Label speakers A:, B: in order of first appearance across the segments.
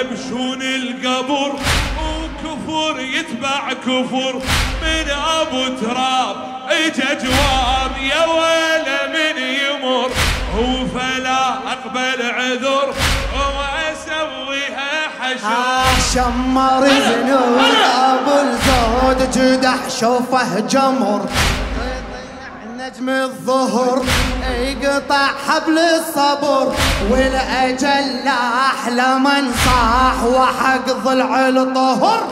A: ينبشون القبر وكفر يتبع كفر. من أبو تراب إجا جواب يا ويل من يمر. هو فلا أقبل عذر واسويها حشر.
B: شمر ذنوب أبو الزود جدح شوفه جمر. نجم الظهر. يقطع حبل الصبر والأجل أحلى من صاح وحق ضلع الطهر.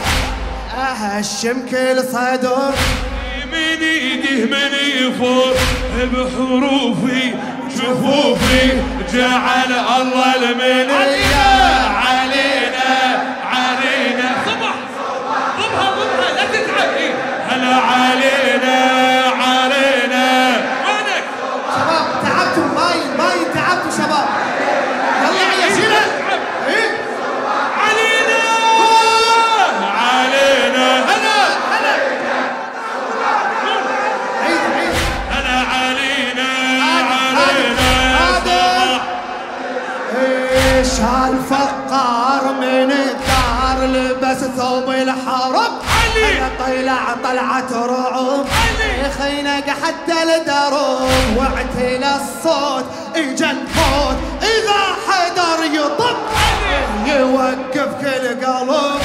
B: اهشم كل صدر.
A: من ايده من يفور بحروفي شفوفي جعل الله المنية علينا! علينا! صبح ضبها ضبها لا تتعب. هلا علينا علينا!
B: إيش هالفقار من الدار لبس ثوب الحرب
A: علي.
B: طلع طلعة رعب
A: علي.
B: خينق حتى الدروب. واعتلى الصوت إجا الموت إذا حدر يطب. يوقف كل قلب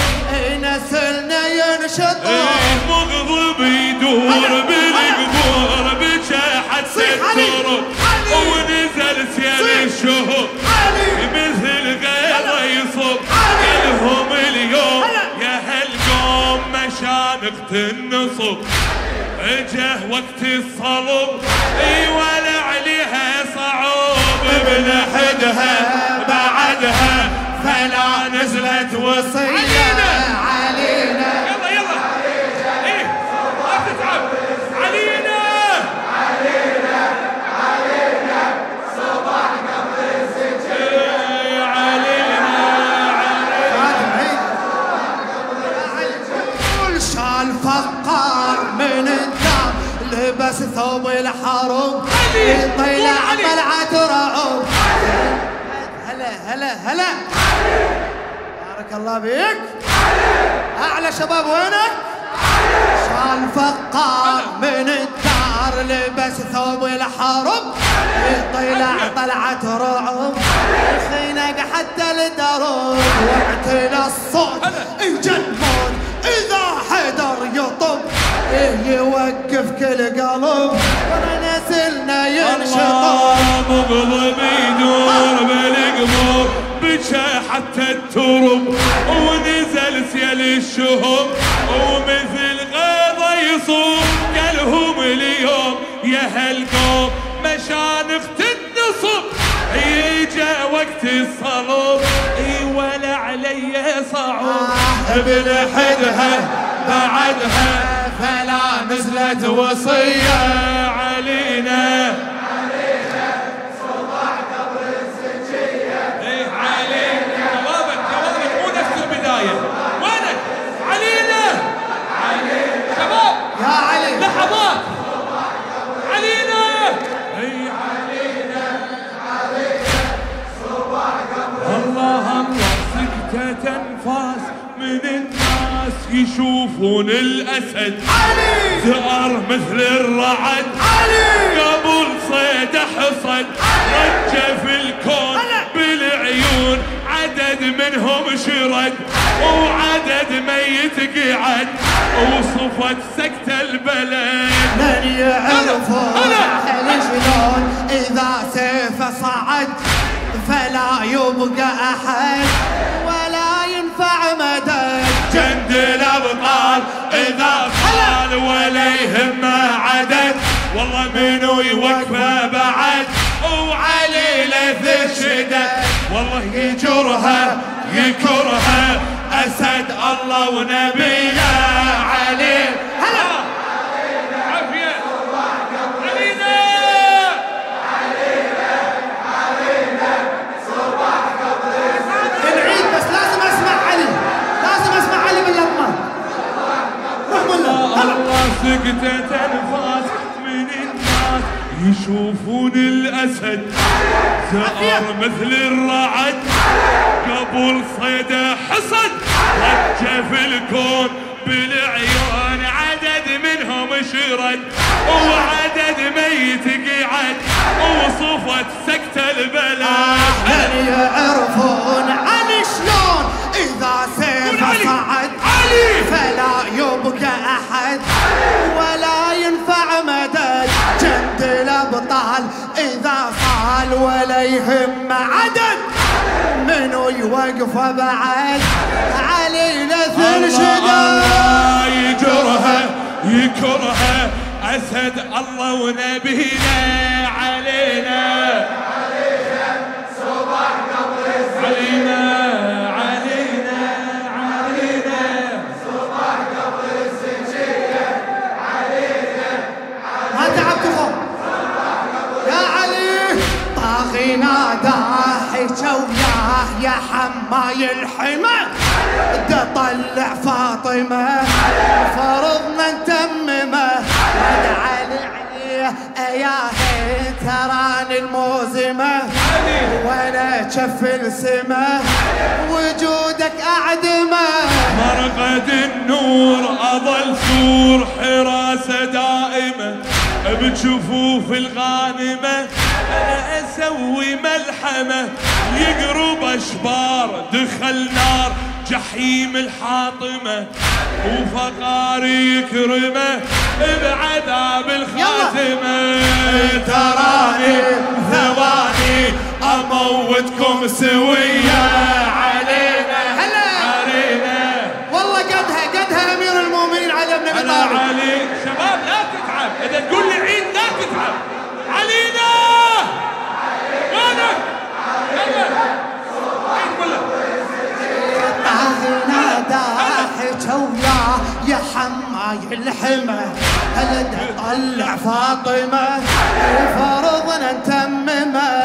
B: نسلنا ينشطب
A: إيه مغضب يدور بالقبور بجاحة
B: صيح
A: النصب اجه وقت الصلب اي ولا عليها صعوب بلحدها بعدها فلا نزلت وصية
B: هلا هلا. بارك الله بيك أعلى شباب وينك؟ شال فقار من الدار لبس ثوب الحرب. طلع طلعة رعب. خينق حتى الدرب واعتلى الصوت.
A: الترب ونزل سيل الشهب ومثل غيظة يصوب قالهم اليوم يا هالقوم مشانقة النصب يجا وقت الصلب اي ولا علي صعوب. بلحدها بعدها فلا نزلت وصية علينا. يشوفون الاسد
B: علي!
A: ثأر مثل الرعد.
B: علي!
A: قبل صيد حصد. رجة في الكون. بالعيون. عدد منهم شرد. وعدد ميت قعد. وصفت سكت البلد.
B: من يعرفه
A: هلا.
B: أهل شلون إذا سيفه صعد فلا يبقى أحد ولا ينفع مدد.
A: جند منو يوقفه بعد؟ وعلي لث الشدد والله يجرها يكرها. أسد الله ونبيه علي. يشوفون الأسد. ثأر مثل الرعد. قبل صيده حصد. رجه في الكون بالعيون. عدد منهم شرد. وعدد ميت قعد. وصفت سكت البلد.
B: ولا يهم عدد. منو يوقفه بعد علي نثر
A: الله يجرها يكرها. أسد الله ونبينا علينا. علينا. علينا
B: حماي الحمى ده طلع فاطمة. فرضنا نتممه. ود علي عليه اياه تراني الموزمة. وأنا جف السما. وجودك أعدمه.
A: مرقد النور أظل سور حراسة دائمة. بجفوف الغانمة. أنا أسوي ملحمة. يقرب أشبار دخل نار جحيم الحاطمة. وفقاري يكرمه بعذاب الخاتمة. تراني ثواني أموتكم سويه لي عيد لا تتعب علينا! كله.
B: نادى حكى وياه يا حماي الحمى. هل طلع فاطمة؟ فرضنا نتممه.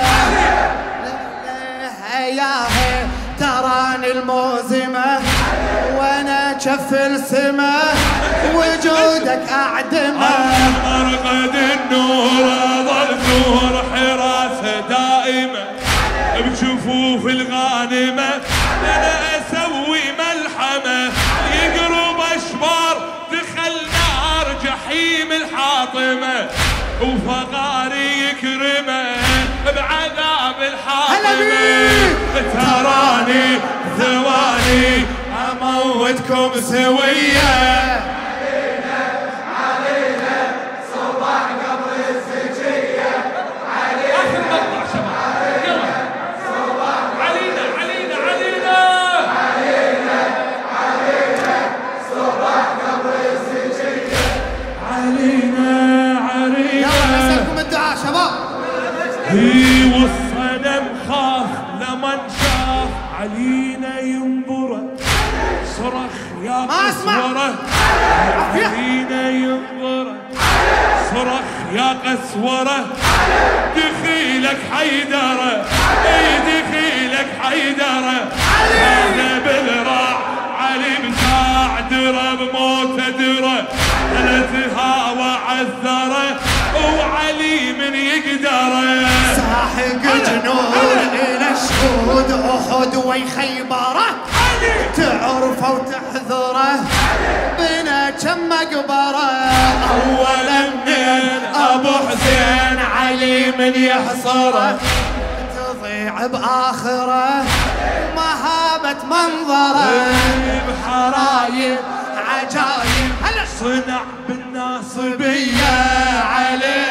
B: ياه تراني الموزمة. وأنا جف السما وجودك
A: أعدمه. بجفوف الغانمة. أنا أسوي ملحمة. يقرب أشبار دخل نار جحيم الحاطمة. وفقاري يكرمه بعذاب
B: بيك.
A: تراني ثواني أموتكم سوية. ينظره صرخ يا. قسورة.
B: عافية.
A: علينا ينظره صرخ يا قسورة. دخيلك حيدره إي دخيلك حيدره هذا بالراع علي بساع درى بموته درى ثلاث هاوى وعلي من يقدره
B: ساحق جنون إلى شهود أحد ويخيبره. تعرفه وتحذره بنا كم مقبره. اولا من أبو حسين علي من يحصره. تضيع بآخره. مهابة منظره.
A: بحرايب
B: عجايب هلا.
A: صنع صبية عليك.